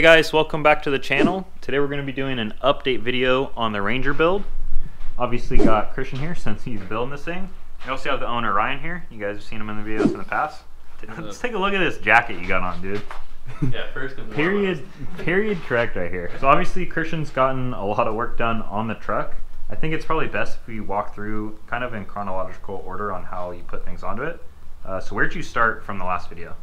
Hey guys, welcome back to the channel. Today we're going to be doing an update video on the Ranger build. Obviously got Christian here since he's building this thing. We also have the owner Ryan here. You guys have seen him in the videos in the past. Let's take a look at this jacket you got on, dude. Yeah, first and Period, period correct right here. So obviously Christian's gotten a lot of work done on the truck. I think it's probably best if we walk through kind of in chronological order on how you put things onto it. Uh, so where'd you start from the last video?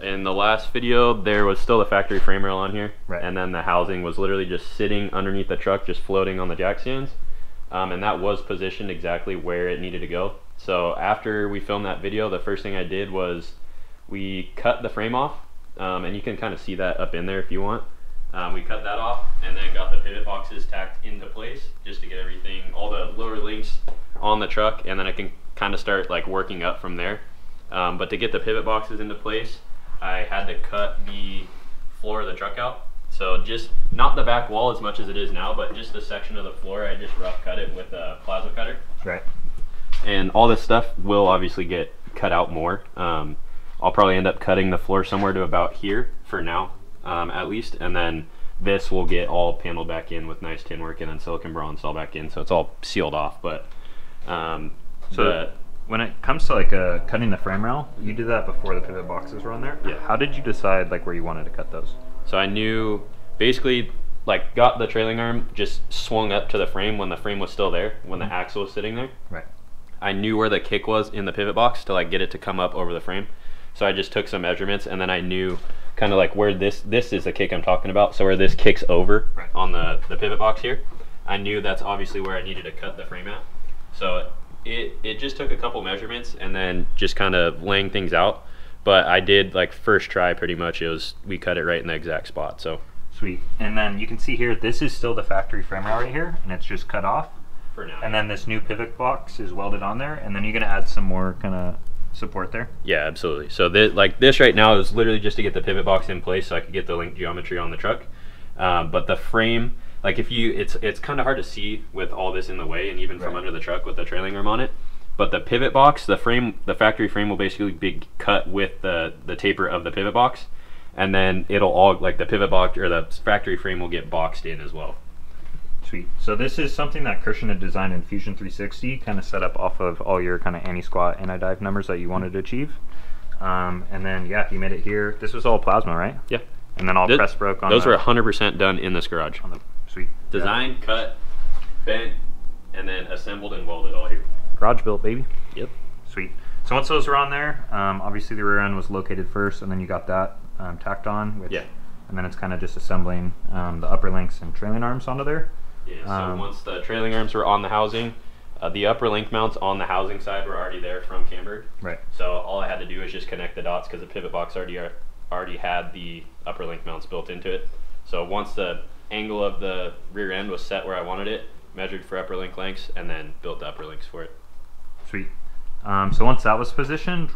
In the last video, there was still the factory frame rail on here, Right. and then the housing was literally just sitting underneath the truck, just floating on the jack stands, um, and that was positioned exactly where it needed to go. So after we filmed that video, the first thing I did was we cut the frame off, um, and you can kind of see that up in there if you want. Um, we cut that off, and then got the pivot boxes tacked into place just to get everything, all the lower links on the truck, and then I can kind of start like working up from there. Um, but to get the pivot boxes into place, I had to cut the floor of the truck out. So just not the back wall as much as it is now, but just the section of the floor. I just rough cut it with a plasma cutter, Right. and all this stuff will obviously get cut out more. Um, I'll probably end up cutting the floor somewhere to about here for now, um, at least, and then this will get all paneled back in with nice tin work and then silicon bronze all back in, so it's all sealed off. But um, So the- when it comes to like uh, cutting the frame rail, you did that before the pivot boxes were on there. Yeah. How did you decide like where you wanted to cut those? So I knew basically like got the trailing arm just swung up to the frame when the frame was still there, when the axle was sitting there. Right. I knew where the kick was in the pivot box to like get it to come up over the frame. So I just took some measurements and then I knew kind of like where this this is the kick I'm talking about. So where this kicks over Right. on the the pivot box here, I knew that's obviously where I needed to cut the frame at. So it it just took a couple measurements and then just kind of laying things out. But I did like first try pretty much. It was we cut it right in the exact spot. So Sweet. And then you can see here, this is still the factory frame rail right here, and it's just cut off. for now. And then this new pivot box is welded on there, and then you're gonna add some more kind of support there. Yeah, absolutely. So this, like this right now is literally just to get the pivot box in place so I could get the link geometry on the truck. Um, but the frame, like if you, it's it's kind of hard to see with all this in the way and even from under the truck with the trailing arm on it. But the pivot box, the frame, the factory frame will basically be cut with the the taper of the pivot box, and then it'll all like the pivot box or the factory frame will get boxed in as well. Sweet. So this is something that Christian had designed in Fusion 360, kind of set up off of all your kind of anti-squat, anti-dive numbers that you wanted to achieve. Um, and then yeah, you made it here. This was all plasma, right? Yeah, And then all Th- press broke on those the, were 100% done in this garage. On sweet Designed, cut, bent, and then assembled and welded all here. garage built, baby. Yep. Sweet. So once those were on there, um, obviously the rear end was located first, and then you got that um, tacked on. Which, Yeah. And then it's kind of just assembling um, the upper links and trailing arms onto there. Yeah, so Um, once the trailing arms were on the housing, uh, the upper link mounts on the housing side were already there from Camburg. Right. So all I had to do was just connect the dots because the pivot box already are, already had the upper link mounts built into it. So once the angle of the rear end was set where I wanted it, measured for upper link lengths, and then built the upper links for it. Sweet. Um, so once that was positioned,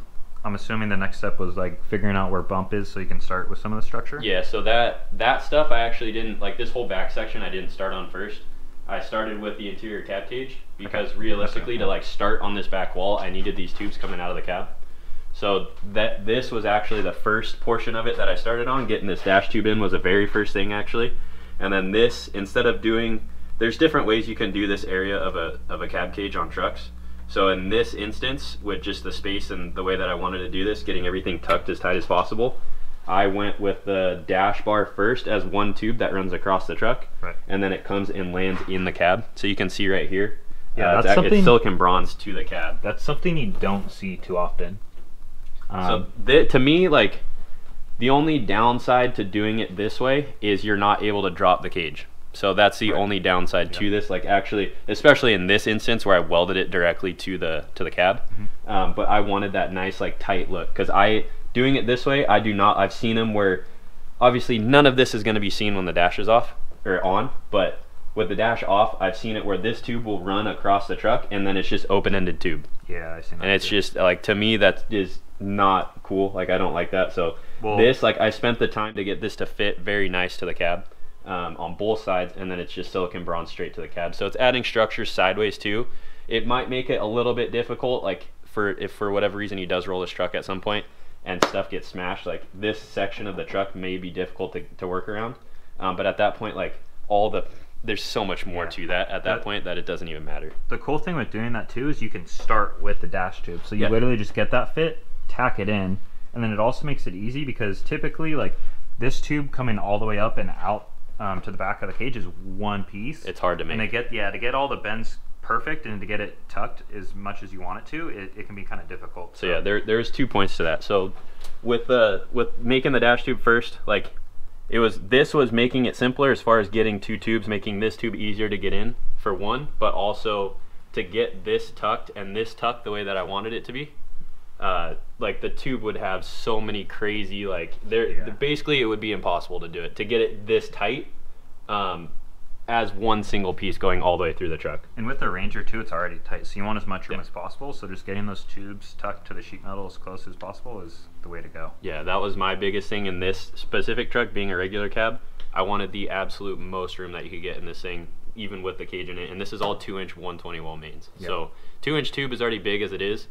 I'm assuming the next step was like figuring out where bump is, so you can start with some of the structure. Yeah, so that that stuff I actually didn't like this whole back section I didn't start on first. I started with the interior cab cage because Okay. realistically Okay. to like start on this back wall I needed these tubes coming out of the cab. So that this was actually the first portion of it that I started on. Getting this dash tube in was the very first thing actually. And then this, instead of doing there's different ways you can do this area of a of a cab cage on trucks. So in this instance, with just the space and the way that I wanted to do this, getting everything tucked as tight as possible, I went with the dash bar first as one tube that runs across the truck, Right. and then it comes and lands in the cab. So you can see right here. Yeah, uh, that's it's, something- it's silicon bronze to the cab. That's something you don't see too often. Um, so th- to me, like the only downside to doing it this way is you're not able to drop the cage. So that's the Right. only downside to this. Like actually, especially in this instance where I welded it directly to the to the cab, Mm-hmm. um, but I wanted that nice like tight look because I doing it this way I do not. I've seen them where obviously none of this is going to be seen when the dash is off or on, but with the dash off, I've seen it where this tube will run across the truck and then it's just open ended tube yeah, I see. and it's just like to me that is not cool like i don't like that so Well- this like i spent the time to get this to fit very nice to the cab um, on both sides and then it's just silicon bronze straight to the cab so it's adding structures sideways too it might make it a little bit difficult like for if for whatever reason he does roll his truck at some point and stuff gets smashed, like this section of the truck may be difficult to, to work around. Um, but at that point, like all the there's so much more Yeah. to that at that That- point that it doesn't even matter. The cool thing with doing that too is you can start with the dash tube. So you Yeah. literally just get that fit, tack it in, and then it also makes it easy because typically like this tube coming all the way up and out um, to the back of the cage is one piece. It's hard to make. and they get yeah to get all the bends perfect and to get it tucked as much as you want it to, it, it can be kind of difficult. So yeah, there there's two points to that. So with the with making the dash tube first, like it was this was making it simpler as far as getting two tubes, making this tube easier to get in for one, but also to get this tucked and this tucked the way that I wanted it to be. Uh, like the tube would have so many crazy like there Yeah. basically it would be impossible to do it to get it this tight um, as one single piece going all the way through the truck. And with the Ranger too, it's already tight, so you want as much room Yeah. as possible. So just getting those tubes tucked to the sheet metal as close as possible is the way to go. Yeah, that was my biggest thing in this specific truck being a regular cab. I wanted the absolute most room that you could get in this thing, even with the cage in it. And this is all two inch 120 wall mains. Yep. So two inch tube is already big as it is.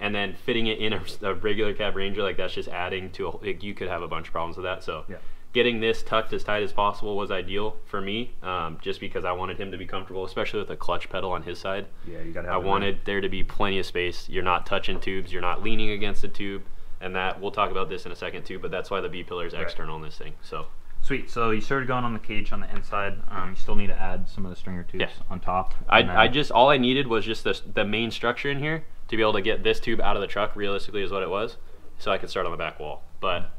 And then fitting it in a, a regular cab Ranger, like that's just adding to a, like, you could have a bunch of problems with that. So Yeah. getting this tucked as tight as possible was ideal for me, um, just because I wanted him to be comfortable, especially with a clutch pedal on his side. Yeah, you gotta. Have I room. wanted there to be plenty of space. You're not touching tubes. You're not leaning against the tube, and that we'll talk about this in a second too. But that's why the B pillar is Right. external in this thing. So Sweet. So you started going on the cage on the inside. Um, you still need to add some of the stringer tubes Yeah. on top. I, I just all I needed was just the the main structure in here to be able to get this tube out of the truck. Realistically, is what it was, so I could start on the back wall. But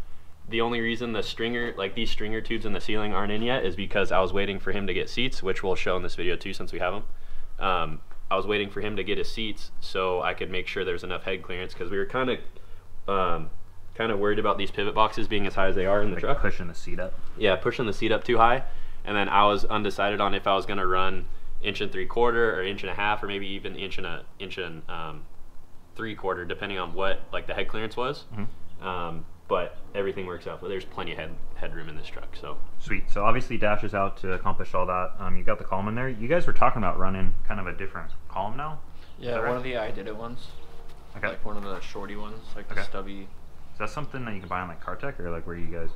the only reason the stringer, like these stringer tubes in the ceiling, aren't in yet is because I was waiting for him to get seats, which we'll show in this video too, since we have them. Um, I was waiting for him to get his seats so I could make sure there's enough head clearance because we were kind of, um, kind of worried about these pivot boxes being as high as they are in the like truck pushing the seat up. yeah, pushing the seat up too high, and then I was undecided on if I was gonna run inch and three quarter or inch and a half or maybe even inch and a inch and um, three quarter, depending on what like the head clearance was. Mhm. Um, but everything works out. But there's plenty of head headroom in this truck, so Sweet. So obviously Dash is out to accomplish all that. Um, you got the column in there. You guys were talking about running kind of a different column now. Yeah, one right? of the ididit ones. Okay. Like one of the shorty ones, like Okay. the stubby. Is that something that you can buy on like CarTech or like where you guys?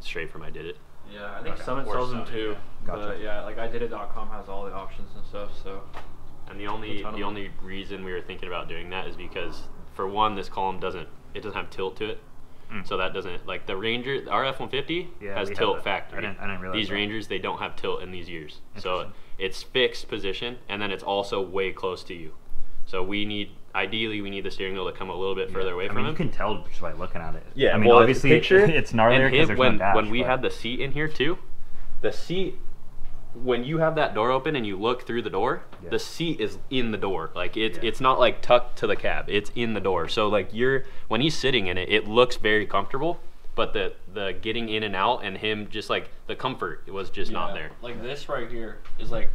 straight from ididit. Yeah, I think Okay. Summit sells them too. yeah. Gotcha. But yeah, like ididit.com has all the options and stuff. So And the only A ton of the only reason we were thinking about doing that is because for one, this column doesn't it doesn't have tilt to it. Mm. So that doesn't like the Ranger, the RF 150 has tilt that. factory. I didn't- I didn't realize These that. Rangers they don't have tilt in these years, so it's fixed position, and then it's also way close to you. So we need ideally we need the steering wheel to come a little bit further away I from mean, him. you can tell just by looking at it. Yeah, I mean, well, obviously picture it's gnarlier and because him- there's when no dash. when we but- had the seat in here too, the seat when you have that door open and you look through the door, Yeah. the seat is in the door. Like it's Yeah. it's not like tucked to the cab. It's in the door. So like you're when he's sitting in it, it looks very comfortable. But the the getting in and out and him just like the comfort was just not there. Like this right here is like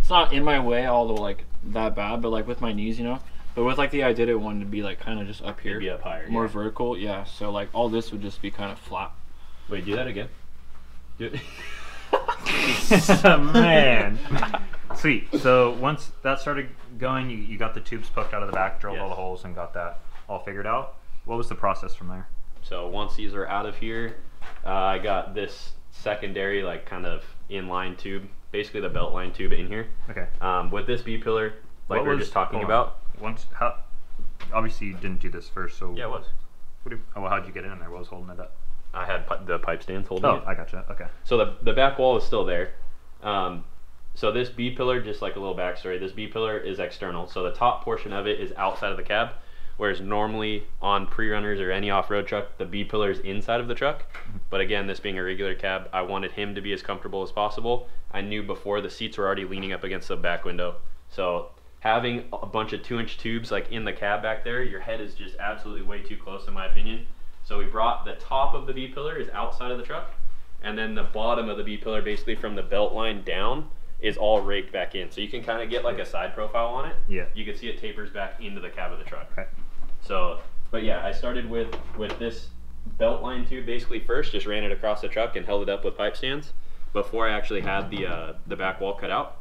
it's not in my way all the like that bad, but like with my knees, you know. But with like the ididit one to be like kind of just up here, It'd be up higher. more yeah. vertical. Yeah. So like all this would just be kind of flat. Wait, do that again. Do it. Man. Sweet. So once that started going, you, you got the tubes poked out of the back, drilled all the holes, and got that all figured out. What was the process from there? So once these are out of here, uh, I got this secondary like kind of inline tube, basically the belt line tube in here. Okay. Um, with this B pillar, like What we were was- just talking hold on. about. Once how? Obviously, you didn't do this first, so Yeah, it was. What do, oh, well, how'd you get in there? What was holding it up? I had pi- the pipe stands holding Oh, it. I gotcha. Okay. So the the back wall is still there. Um, so this B pillar, just like a little backstory, this B pillar is external. So the top portion of it is outside of the cab, whereas normally on pre-runners or any off-road truck, the B pillar is inside of the truck. But again, this being a regular cab, I wanted him to be as comfortable as possible. I knew before the seats were already leaning up against the back window, so having a bunch of two-inch tubes like in the cab back there, your head is just absolutely way too close in my opinion. So we brought the top of the B pillar is outside of the truck, and then the bottom of the B pillar, basically from the belt line down, is all raked back in. So you can kind of get like a side profile on it. Yeah. You can see it tapers back into the cab of the truck. Okay. So, but yeah, I started with with this belt line tube basically first, just ran it across the truck and held it up with pipe stands before I actually had the uh, the back wall cut out,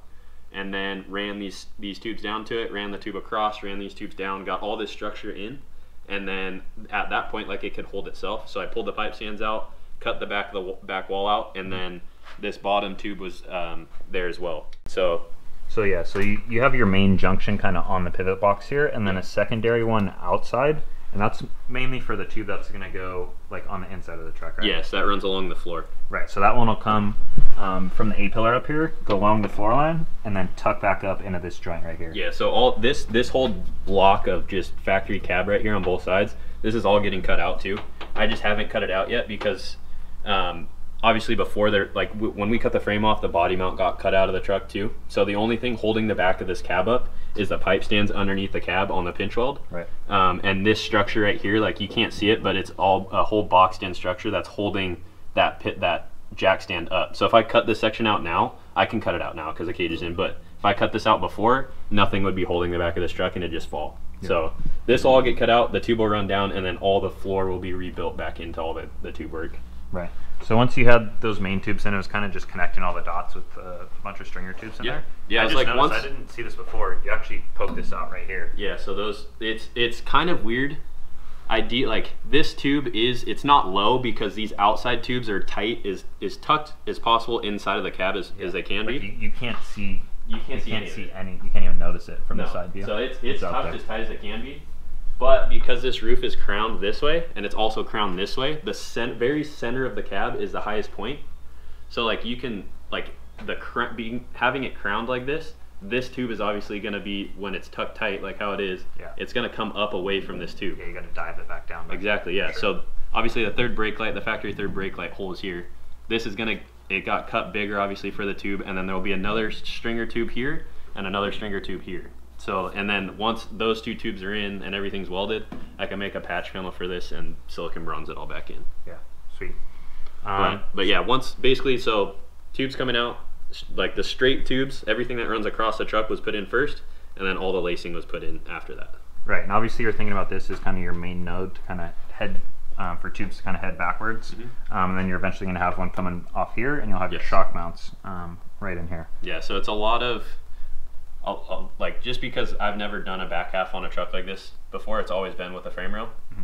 and then ran these these tubes down to it, ran the tube across, ran these tubes down, got all this structure in, and then at that point, like it could hold itself. So I pulled the pipe stands out, cut the back of the back wall out, and then this bottom tube was um, there as well. So So yeah, so you, you have your main junction kind of on the pivot box here, and then a secondary one outside, and that's mainly for the tube that's gonna go like on the inside of the truck, right? yes, that runs along the floor. Right. So that one will come um, from the A pillar up here, go along the floor line, and then tuck back up into this joint right here. Yeah, so all this this whole block of just factory cab right here on both sides, this is all getting cut out too. I just haven't cut it out yet because um, obviously before there like w- when we cut the frame off, the body mount got cut out of the truck too. So the only thing holding the back of this cab up is the pipe stands underneath the cab on the pinch weld. Right. Um, and this structure right here, like you can't see it, but it's all a whole boxed in structure that's holding that pit that jack stand up. So if I cut this section out now, I can cut it out now because the cage is in. But if I cut this out before, nothing would be holding the back of this truck and it'd just fall. So this will all get cut out, the tube will run down, and then all the floor will be rebuilt back into all the, the tube work. Right. So once you had those main tubes in, it was kind of just connecting all the dots with a bunch of stringer tubes in Yeah. there. Yeah, I it's just like noticed, once- I didn't see this before. You actually poke this out right here. Yeah, so those it's it's kind of weird. Idea like this tube is it's not low because these outside tubes are tight is is tucked as possible inside of the cab as, as they can Like be. you, you can't see. You can't you see can't any see any. You can't even notice it from the side view. So it's it's out tucked as tight as it can be. But because this roof is crowned this way and it's also crowned this way, the cen- very center of the cab is the highest point. So like you can like the cr- being having it crowned like this, this tube is obviously going to be when it's tucked tight like how it is. Yeah. It's going to come up away from this tube. Yeah, you got to dive it back down. Exactly. Yeah. Sure. So obviously the third brake light, the factory third brake light hole is here. This is gonna. It got cut bigger, obviously, for the tube, and then there will be another stringer tube here and another stringer tube here. So, and then once those two tubes are in and everything's welded, I can make a patch panel for this and silicon bronze it all back in. Yeah. Sweet. But, Um, but yeah, once basically, so tubes coming out, like the straight tubes, everything that runs across the truck was put in first, and then all the lacing was put in after that. Right, and obviously you're thinking about this as kind of your main node to kind of head um, for tubes to kind of head backwards, um, and then you're eventually going to have one coming off here, and you'll have your shock mounts um, right in here. Yeah, so it's a lot of, I'll, I'll- like, just because I've never done a back half on a truck like this before, it's always been with a frame rail. Mm-hmm.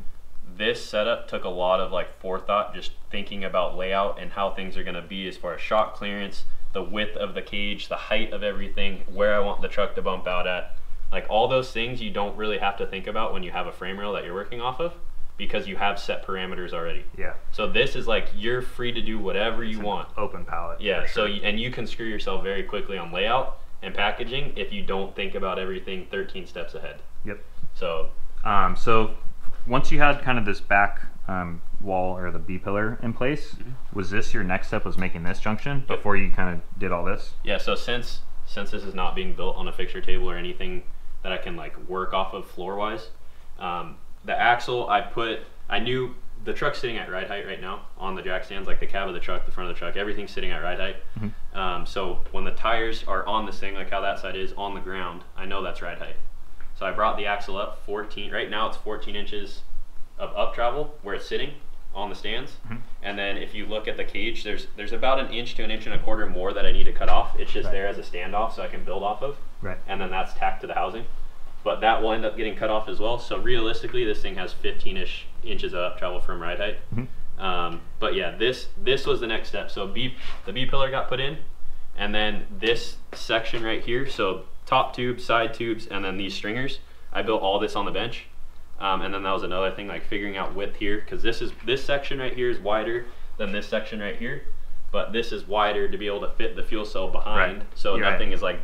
This setup took a lot of like forethought, just thinking about layout and how things are going to be as far as shock clearance, the width of the cage, the height of everything, where I want the truck to bump out at. Like all those things you don't really have to think about when you have a frame rail that you're working off of because you have set parameters already. Yeah, So this is like you're free to do whatever you want. open palette. Yeah, for so sure. and you can screw yourself very quickly on layout and packaging if you don't think about everything 13 steps ahead. yep. So Um, so once you had kind of this back um, wall or the B pillar in place, was this your next step? Was making this junction before you kind of did all this? yeah, so since since this is not being built on a fixture table or anything that I can like work off of floor wise, um, the axle I put I knew the truck's sitting at ride height right now on the jack stands, like the cab of the truck, the front of the truck, everything's sitting at ride height. Um, so when the tires are on this thing, like how that side is on the ground, I know that's ride height. So I brought the axle up 14. Right now it's 14 inches of up travel where it's sitting on the stands. And then if you look at the cage, there's there's about an inch to an inch and a quarter more that I need to cut off. It's just Right. there as a standoff so I can build off of. Right. And then that's tacked to the housing. But that will end up getting cut off as well. So realistically, this thing has 15ish inches of up travel from ride height. Um, but yeah, this this was the next step. So B the B pillar got put in, and then this section right here. So top tubes, side tubes, and then these stringers. I built all this on the bench, um, and then that was another thing like figuring out width here because this is this section right here is wider than this section right here, but this is wider to be able to fit the fuel cell behind. Right. So You're right. nothing is like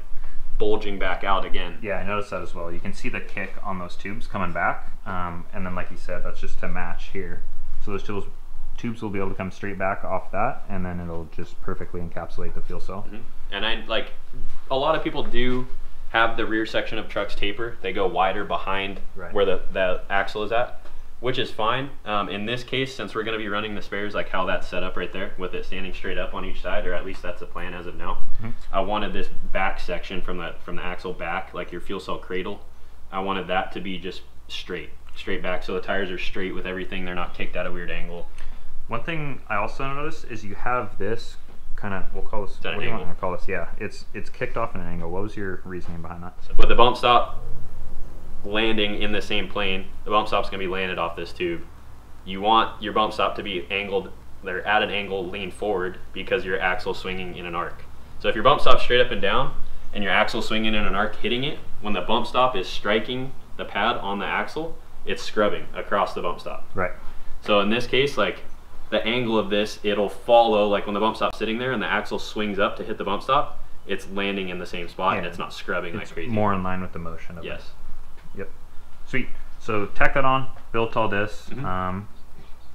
bulging back out again. Yeah, I noticed that as well. You can see the kick on those tubes coming back, um, and then like you said, that's just to match here. So those tubes, tubes will be able to come straight back off that, and then it'll just perfectly encapsulate the fuel cell. And I like a lot of people do have the rear section of trucks taper. They go wider behind Right. where the, the axle is at, which is fine. Um, in this case, since we're going to be running the spares like how that's set up right there with it standing straight up on each side, or at least that's the plan as of now. I wanted this back section from the from the axle back, like your fuel cell cradle. I wanted that to be just straight, straight back, so the tires are straight with everything. They're not kicked at a weird angle. One thing I also noticed is you have this kind of we'll call this. what do you want to call this? Yeah, it's it's kicked off at an angle. What was your reasoning behind that? With the bump stop, landing in the same plane. The bump stop's gonna be landed off this tube. You want your bump stop to be angled, they're at an angle lean forward because your axle swinging in an arc. So if your bump stop's straight up and down and your axle swinging in an arc hitting it, when the bump stop is striking the pad on the axle, it's scrubbing across the bump stop. Right. So in this case, like the angle of this, it'll follow, like when the bump stop's sitting there and the axle swings up to hit the bump stop, it's landing in the same spot and it's not scrubbing It's like crazy. more in line with the motion of it. Yes. Yep. Sweet. So tack that on, built all this. Mhm. Um,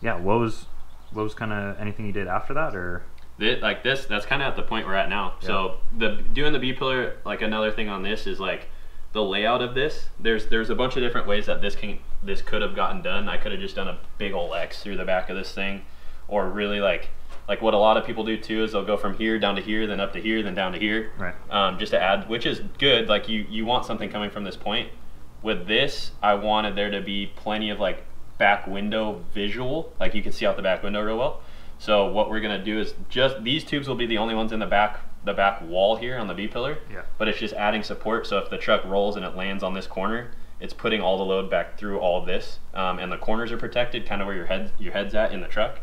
yeah. What was what was kind of anything you did after that, or like this, that's kind of at the point we're at now. So the doing the B pillar, like another thing on this is like the layout of this. There's there's a bunch of different ways that this can this could have gotten done. I could have just done a big old X through the back of this thing, or really like like what a lot of people do too is they'll go from here down to here, then up to here, then down to here. right? um, just to add, which is good. Like you, you want something coming from this point. With this, I wanted there to be plenty of like back window visual, like you can see out the back window real well. So what we're gonna do is just these tubes will be the only ones in the back, the back wall here on the B pillar. Yeah. But it's just adding support. So if the truck rolls and it lands on this corner, it's putting all the load back through all of this, um, and the corners are protected, kind of where your head your head's at in the truck.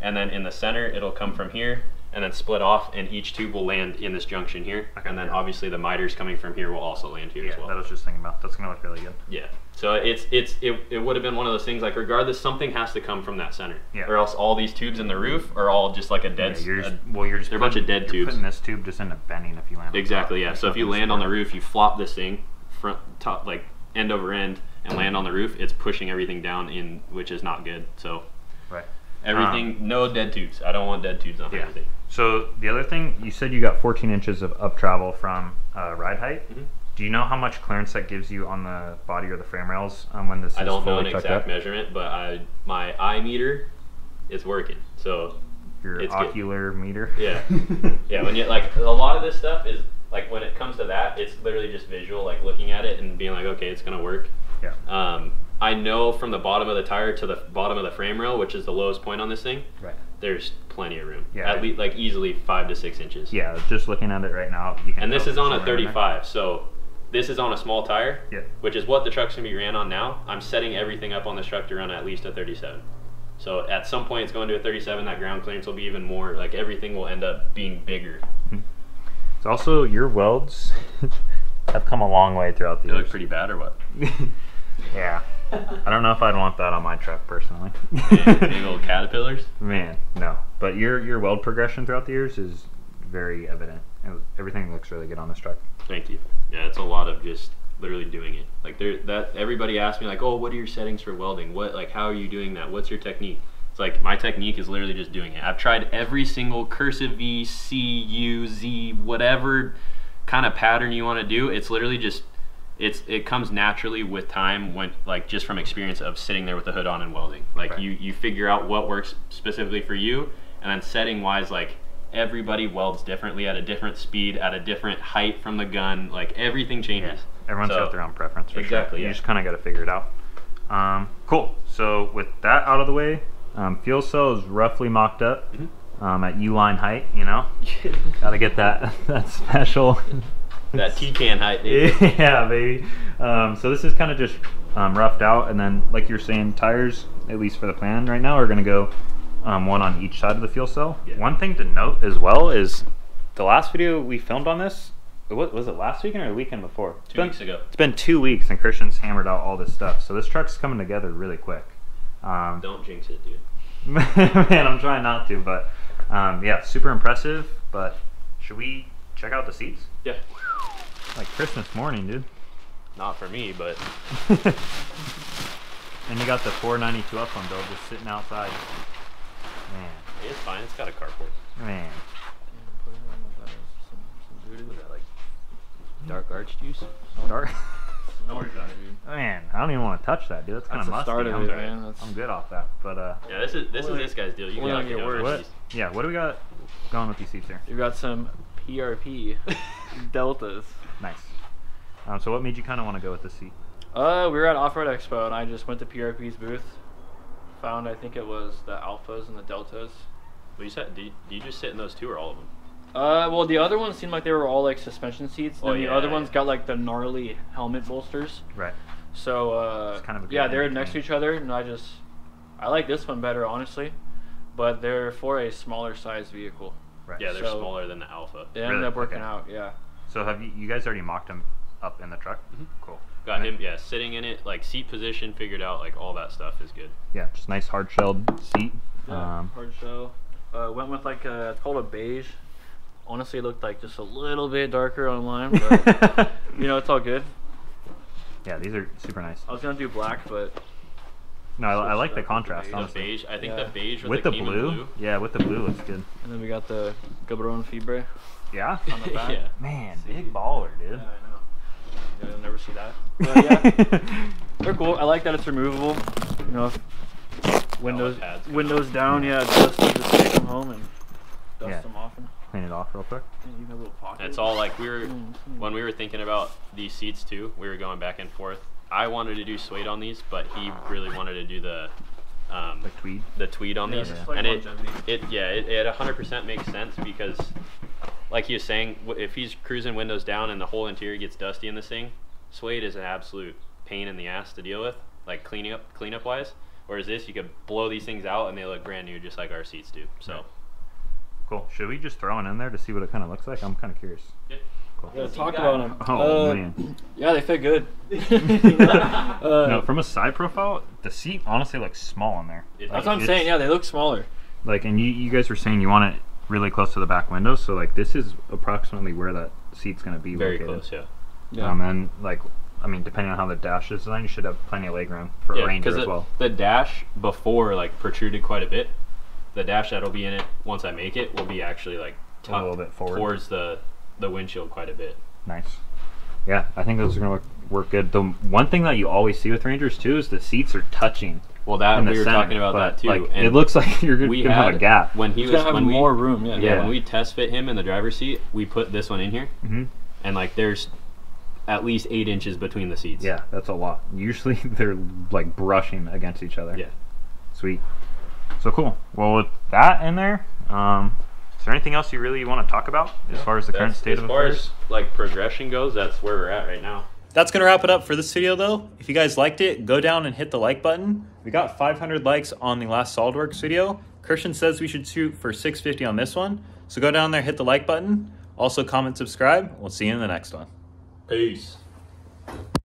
And then in the center, it'll come from here and then split off, and each tube will land in this junction here. Okay. And then obviously the miters coming from here will also land here Yeah. as well. That was just thinking about. That's gonna look really good. Yeah. So it's it's it, it would have been one of those things like regardless something has to come from that center. Yeah. Or else all these tubes in the roof are all just like a dead. yeah, you're just, a- well, you're just they're a bunch of dead you're tubes. Putting this tube just into bending if you land. on exactly. Yeah. So if you land on the roof, you flop this thing front top like end over end and land on the roof. It's pushing everything down in which is not good. So Right. Everything no dead tubes. I don't want dead tubes on Yeah. everything. So the other thing, you said you got 14 inches of up travel from uh, ride height. Mhm. Do you know how much clearance that gives you on the body or the frame rails um, when this I is don't know an exact up? measurement, but I my eye meter is working. So Your It's good. ocular meter. Yeah. yeah, when you like a lot of this stuff is like when it comes to that, it's literally just visual, like looking at it and being like, okay, it's gonna work. Yeah. Um, I know from the bottom of the tire to the bottom of the frame rail, which is the lowest point on this thing, Right. there's plenty of room. Yeah. At least like easily five to six inches. Yeah. Just looking at it right now, you can. And this is on a somewhere in there. 35, so this is on a small tire, Yeah. which is what the truck's gonna be ran on now. I'm setting everything up on this truck to run at least a 37. So at some point it's going to a 37. That ground clearance will be even more. Like everything will end up being bigger. Hmm. It's also your welds have come a long way throughout the They look pretty bad or what? yeah. I don't know if I'd want that on my truck personally. Big old caterpillars. Man, no. But your your weld progression throughout the years is very evident. It- Everything looks really good on this truck. Thank you. Yeah, it's a lot of just literally doing it. Like there, that everybody asks me like, oh, what are your settings for welding? What like how are you doing that? What's your technique? It's like my technique is literally just doing it. I've tried every single cursive V, C, U, Z, whatever kind of pattern you want to do. It's literally just it's it comes naturally with time when like just from experience of sitting there with the hood on and welding. Like Right. you you figure out what works specifically for you, and then setting wise like everybody welds differently at a different speed at a different height from the gun. Like everything changes. Everyone's So- got their own preference. For Exactly, Sure. You yeah. just kind of got to figure it out. Um, cool. So with that out of the way, um, fuel cell is roughly mocked up Mhm. um, at U-line height. You know, got to get that that special. That T can height. dude. yeah, baby. Um, so this is kind of just um, roughed out, and then like you're saying, tires, at least for the plan right now, are going to go um, one on each side of the fuel cell. Yeah. One thing to note as well is the last video we filmed on this. What was it last weekend or the weekend before? It's Two been- weeks ago. It's been two weeks, and Christian's hammered out all this stuff. So this truck's coming together really quick. Um, Don't jinx it, dude. man, I'm trying not to, but um, yeah, super impressive. But should we check out the seats? Yeah. Like Christmas morning, dude. Not for me, but And you got the 492 up on Bill, just sitting outside. Man, it's fine. It's got a carport. man. Dark arch juice. Dark. No, you're dude. Man, I don't even want to touch that, dude. That's kind That's of the musty. start of I'm, it, man. That's- I'm good off that, but uh, Yeah, this is this Well, is this guy's deal. You well, can it knock it works. what? Yeah, what do we got going with these seats here? You got some PRP deltas. Nice. Um, so what made you kind of want to go with the seat? Uh, we were at Off Road Expo and I just went to PRP's booth. Found I think it was the Alphas and the Deltas. Well, you said, do you, do you just sit in those two or all of them? Uh, well, the other ones seemed like they were all like suspension seats. Oh, Then the yeah, other ones got like the gnarly helmet bolsters. Right. So uh, It's kind of a good yeah, they're in next to each other, and I just I like this one better, honestly. But they're for a smaller size vehicle. Right. Yeah, they're So- smaller than the Alpha. It ended up working Okay. out. Yeah. So have you, you guys already mocked him up in the truck? Mhm. Cool. Got him, yeah, sitting in it, like seat position, figured out, like all that stuff is good. Yeah, just nice hard shelled seat. Yeah, Um, hard shell. Uh, went with like a, it's called a beige. Honestly, it looked like just a little bit darker online, but you know it's all good. yeah, these are super nice. I was gonna do black, but No, I, I like the contrast. beige. The honestly. beige, I think Yeah. the beige with, With the, the Cayman blue? yeah, with the blue looks good. and then we got the Gabron Fibre Yeah, on the back. yeah. man, big baller, dude. Yeah, I know. Yeah, You'll never see that. But yeah, they're cool. I like that it's removable. You know, if windows pads windows down. Yeah, just just take them home and dust Yeah. them off. And, Clean it off real quick. and a little pocket. It's all like we were Mm, when we were thinking about these seats too. We were going back and forth. I wanted to do suede on these, but he really wanted to do the um, Like tweed. the tweed on Yeah, these, just like and it it yeah it, it 100% makes sense because like he was saying, if he's cruising windows down and the whole interior gets dusty in this thing, suede is an absolute pain in the ass to deal with, like cleaning up cleanup wise. Whereas this, you could blow these things out and they look brand new, just like our seats do. So. Cool. Should we just throw it in there to see what it kind of looks like? I'm kind of curious. Yeah. Cool. Yeah, talk about them. Oh Uh, man. Yeah, they fit good. uh, no, from a side profile, the seat honestly looks small in there. It that's what I'm saying. Yeah, they look smaller. Like, and you, you guys were saying you want it really close to the back window, so like this is approximately where that seat's gonna be Very located. close, yeah. Yeah. Um, and like, I mean, depending on how the dash is designed, you should have plenty of legroom for a Ranger because as the, well. the dash before like protruded quite a bit. The dash that'll be in it once I make it will be actually like A little bit forward. towards the the windshield quite a bit. Nice. Yeah, I think those are gonna work, work good. The one thing that you always see with Rangers too is the seats are touching. Well, that in we were center, talking about that too. Like, and it looks like you're gonna, we gonna had have a gap. when he He's was gonna have when more we, room. Yeah. Yeah, Yeah. when we test fit him in the driver's seat, we put this one in here, hmm and like there's at least eight inches between the seats. Yeah, that's a lot. Usually they're like brushing against each other. Yeah. Sweet. So cool. Well, with that in there, um, is there anything else you really want to talk about as far as the current That's- state as of far affairs? as like progression goes, that's where we're at right now. That's going to wrap it up for this video, though. If you guys liked it, go down and hit the like button. We got 500 likes on the last SolidWorks video. Christian says we should shoot for 650 on this one. So go down there, hit the like button. Also, comment, subscribe. We'll see you in the next one. Peace.